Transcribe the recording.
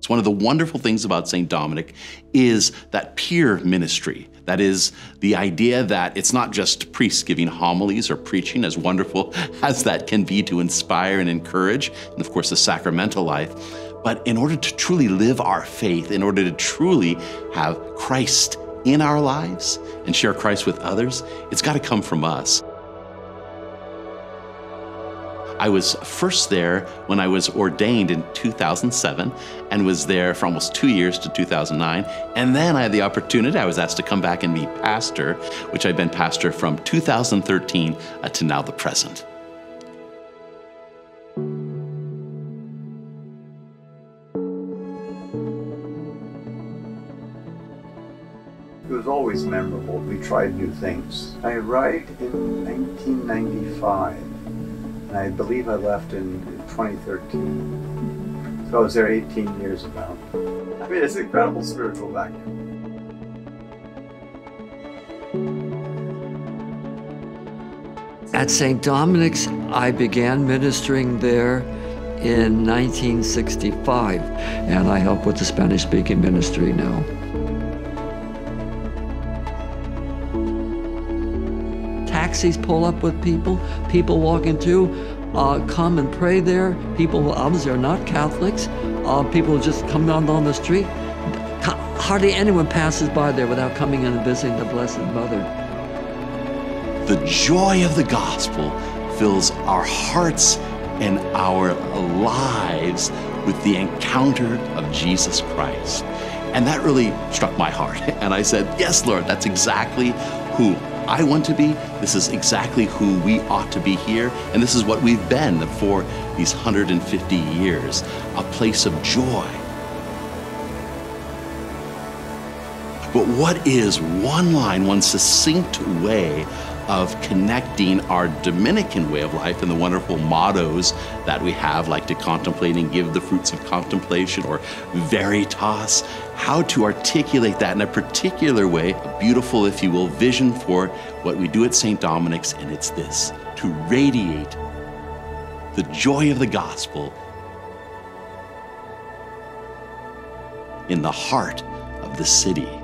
It's one of the wonderful things about St. Dominic is that peer ministry. That is the idea that it's not just priests giving homilies or preaching, as wonderful as that can be to inspire and encourage, and of course the sacramental life, but in order to truly live our faith, in order to truly have Christ in our lives and share Christ with others, it's got to come from us. I was first there when I was ordained in 2007 and was there for almost two years to 2009. And then I had the opportunity, I was asked to come back and be pastor, which I've been pastor from 2013 uh, to now the present. It was always memorable. We tried new things. I arrived in 1995, and I believe I left in 2013. So I was there 18 years about. I mean, it's an incredible spiritual vacuum. At St. Dominic's, I began ministering there in 1965, and I help with the Spanish speaking ministry now. Taxis pull up with people, people walking through, uh, come and pray there. People obviously are not Catholics, uh, people just come down on the street. Hardly anyone passes by there without coming in and visiting the Blessed Mother. The joy of the gospel fills our hearts and our lives with the encounter of Jesus Christ. And that really struck my heart. And I said, Yes, Lord, that's exactly who I want to be. This is exactly who we ought to be here. And this is what we've been for these 150 years a place of joy. But what is one line, one succinct way of connecting our Dominican way of life and the wonderful mottos that we have, like to contemplate and give the fruits of contemplation or veritas, how to articulate that in a particular way, a beautiful, if you will, vision for what we do at St. Dominic's, and it's this to radiate the joy of the gospel in the heart of the city.